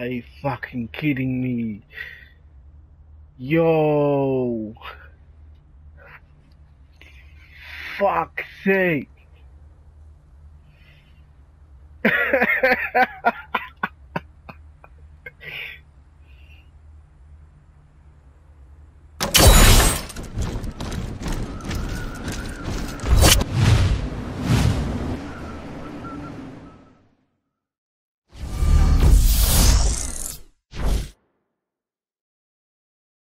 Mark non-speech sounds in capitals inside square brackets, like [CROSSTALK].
Are you fucking kidding me? Yo! Fuck's sake! [LAUGHS]